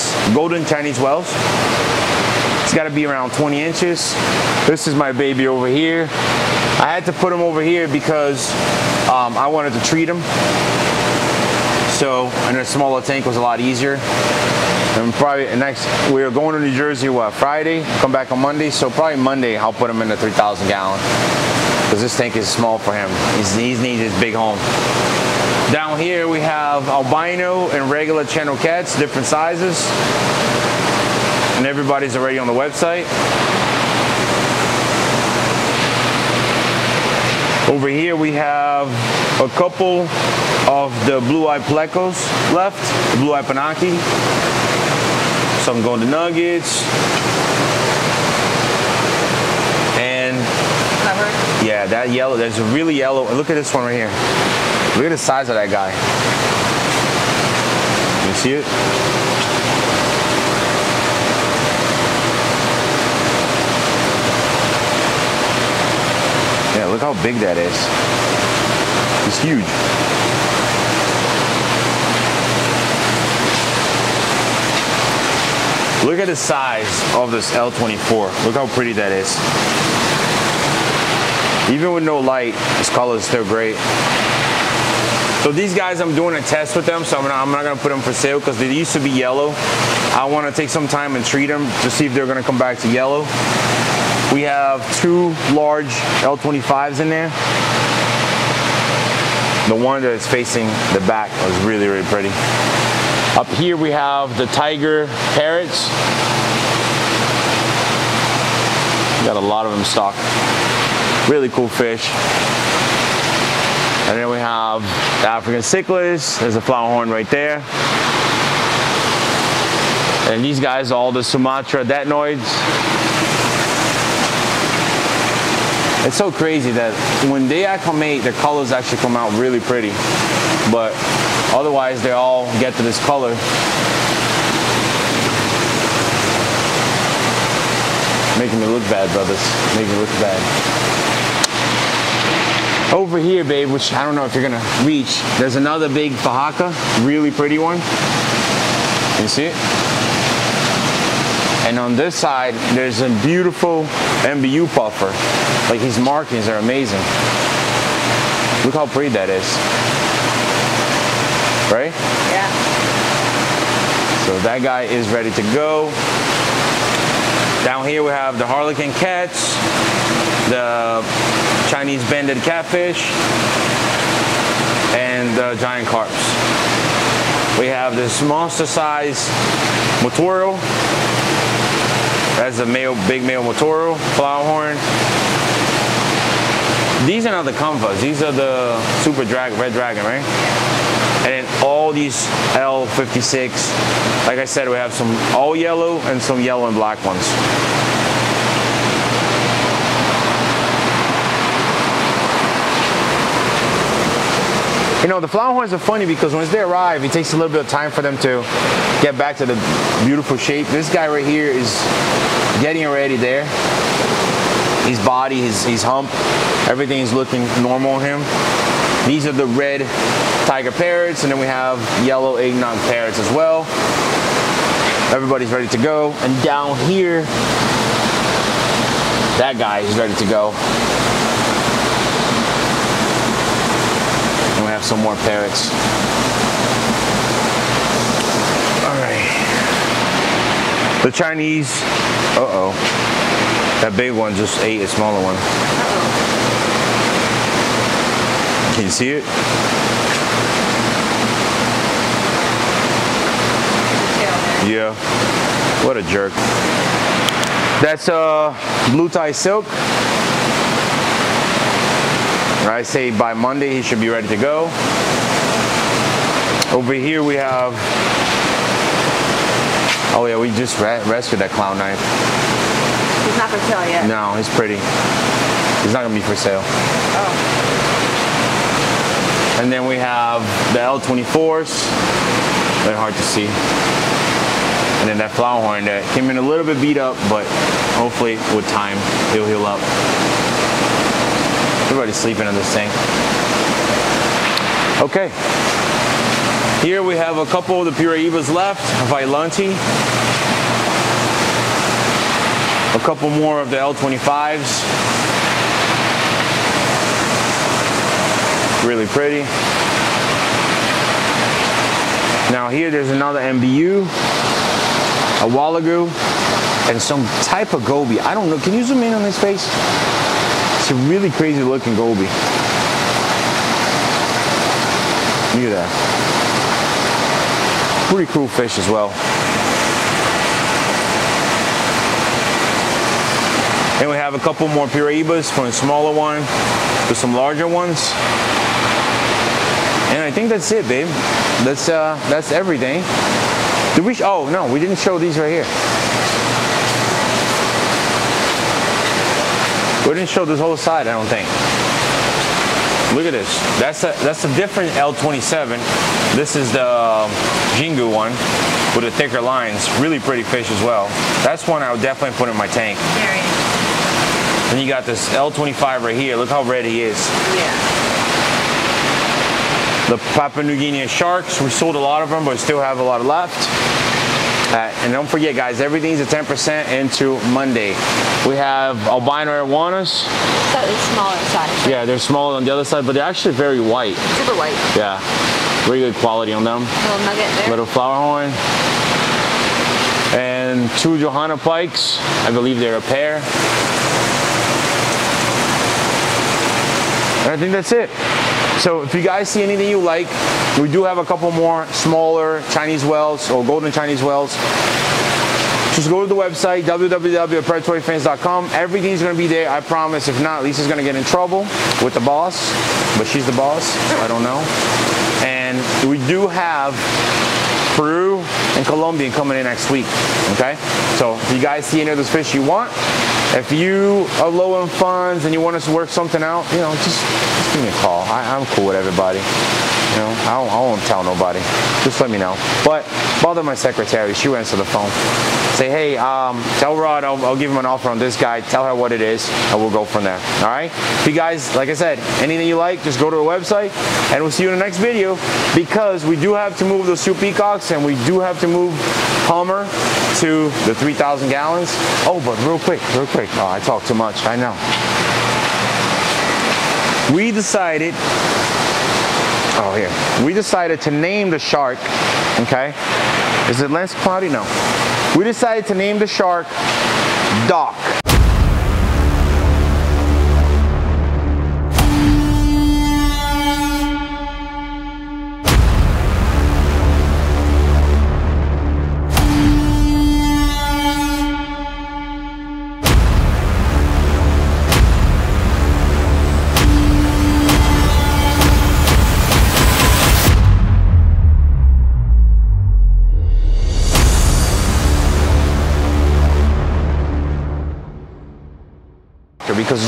size golden Chinese whales. It's got to be around 20 inches. This is my baby over here. I had to put him over here because um, I wanted to treat him. So, and a smaller tank was a lot easier. And probably next, we are going to New Jersey, what, Friday? Come back on Monday. So probably Monday, I'll put him in the 3,000 gallon. Because this tank is small for him. He's, he needs his big home. Down here we have albino and regular channel cats, different sizes. And everybody's already on the website. Over here we have a couple of the blue-eyed plecos left, the blue-eyed panaque. Some golden nuggets. And yeah, that yellow, there's a really yellow, look at this one right here. Look at the size of that guy. You see it? Yeah, look how big that is. It's huge. Look at the size of this L24. Look how pretty that is. Even with no light, this color is still great. So these guys, I'm doing a test with them, so I'm not, I'm not gonna put them for sale because they used to be yellow. I wanna take some time and treat them to see if they're gonna come back to yellow. We have two large L25s in there. The one that is facing the back was really, really pretty. Up here we have the tiger parrots. Got a lot of them stocked. Really cool fish. And then we have the African cichlids. There's a flower horn right there. And these guys all the Sumatra datnoids. It's so crazy that when they acclimate, their colors actually come out really pretty. But otherwise, they all get to this color. Making me look bad, brothers. Making me look bad. Over here, babe, which I don't know if you're gonna reach, there's another big Fahaka, really pretty one. You see it? And on this side, there's a beautiful MBU puffer. Like his markings are amazing. Look how pretty that is. Right? Yeah. So that guy is ready to go. Down here we have the harlequin cats, the Chinese banded catfish, and the giant carps. We have this monster size Motoro. That's a male, big male Motoro, flower horn. These are not the Kamfas. These are the Super Drag, Red Dragon, right? And then all these L56. Like I said, we have some all yellow and some yellow and black ones. You know, the flower horns are funny because once they arrive, it takes a little bit of time for them to get back to the beautiful shape. This guy right here is getting already there. His body, his, his hump, everything is looking normal on him. These are the red tiger parrots, and then we have yellow eggnog parrots as well. Everybody's ready to go. And down here, that guy is ready to go. And we have some more parrots. All right. The Chinese, uh-oh. That big one just ate a smaller one. Can you see it? Yeah. What a jerk. That's uh, blue tie silk. I say by Monday he should be ready to go. Over here we have. Oh yeah, we just re- rescued that clown knife. He's not for sale yet. No, he's pretty. He's not gonna be for sale. Oh. And then we have the L24s. They're hard to see. And then that flower horn that came in a little bit beat up, but hopefully with time it'll heal up. Everybody's sleeping in this thing. Okay. Here we have a couple of the Piraibas left, Vaillanti. A couple more of the L25s. Really pretty. Now here there's another MBU, a Wallago, and some type of goby. I don't know. Can you zoom in on this face? It's a really crazy looking goby. Look at that. Pretty cool fish as well. And we have a couple more Piraibas from a smaller one to some larger ones. And I think that's it, babe. That's uh, that's everything. Did we? oh no, we didn't show these right here. We didn't show this whole side, I don't think. Look at this. That's a that's a different L27. This is the um, Xingu one with the thicker lines. Really pretty fish as well. That's one I would definitely put in my tank. Very. And you got this L25 right here. Look how red he is. Yeah. The Papua New Guinea sharks, we sold a lot of them, but still have a lot left. Uh, and don't forget, guys, everything's at 10% into Monday. We have albino arowanas. Slightly smaller size. Yeah, they're smaller on the other side, but they're actually very white. Super white. Yeah, very good quality on them. Little nugget there. Little flower horn. And two Johanna pikes. I believe they're a pair. And I think that's it. So if you guys see anything you like, we do have a couple more smaller Chinese wells or golden Chinese wells. Just go to the website, www.predatoryfins.com. Everything's gonna be there, I promise. If not, Lisa's gonna get in trouble with the boss, but she's the boss, I don't know. And we do have Peru and Colombia coming in next week, okay? So if you guys see any of those fish you want, if you are low in funds and you want us to work something out, you know, just, just give me a call. I, I'm cool with everybody. You know, I, don't, I won't tell nobody. Just let me know. But bother my secretary. She will answer the phone. Say, hey, um, tell Rod I'll, I'll give him an offer on this guy. Tell her what it is, and we'll go from there. All right? If you guys, like I said, anything you like, just go to the website, and we'll see you in the next video. Because we do have to move those two peacocks, and we do have to move Hummer to the 3,000 gallons. Oh, but real quick, real quick. Oh, I talk too much. I know. We decided Oh, here. We decided to name the shark, okay? Is it less cloudy? No. We decided to name the shark Doc.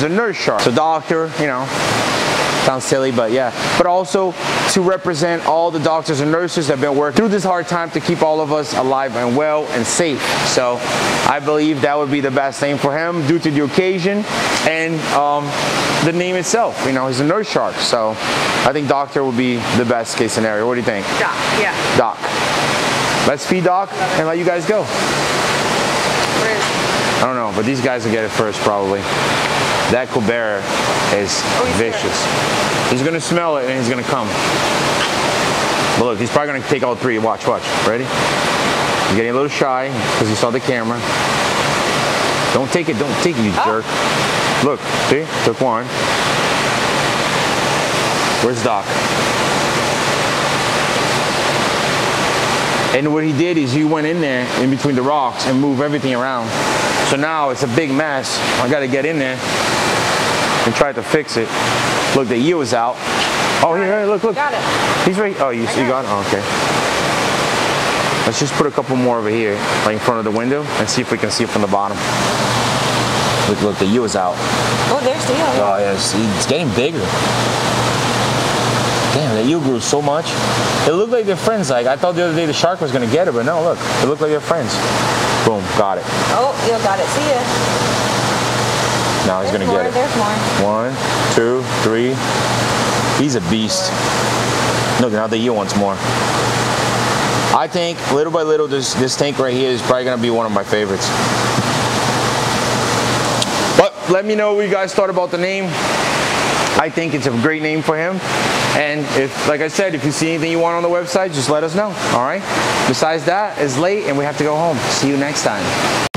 Because a nurse shark. So doctor, you know, sounds silly, but yeah. But also to represent all the doctors and nurses that have been working through this hard time to keep all of us alive and well and safe. So I believe that would be the best name for him due to the occasion and um, the name itself. You know, he's a nurse shark. So I think doctor would be the best case scenario. What do you think? Doc, yeah. Doc. Let's feed Doc and let you guys go. Where is I don't know, but these guys will get it first probably. That Colbert is Oh, he's vicious. He's gonna smell it and he's gonna come. But look, he's probably gonna take all three. Watch, watch. Ready? Getting a little shy because he saw the camera. Don't take it, don't take it, you Oh. jerk. Look, see? Took one. Where's Doc? And what he did is he went in there in between the rocks and moved everything around. So now it's a big mess. I gotta get in there and tried to fix it. Look, the eel is out. Oh, here, here, look, look. Got it. He's right. Oh, you, you got it? Oh, okay. Let's just put a couple more over here, like in front of the window, and see if we can see it from the bottom. Look, look, the eel is out. Oh, there's the eel. Oh, yes, it's getting bigger. Damn, the eel grew so much. It looked like they're friends. Like I thought the other day the shark was gonna get it, but no, look, it looked like they're friends. Boom, got it. Oh, you got it. See ya. Now he's There's gonna more, get it. There's more. One, two, three. He's a beast. Look, now the year wants more. I think little by little, this this tank right here is probably gonna be one of my favorites. But let me know what you guys thought about the name. I think it's a great name for him. And if, like I said, if you see anything you want on the website, just let us know. All right. Besides that, it's late and we have to go home. See you next time.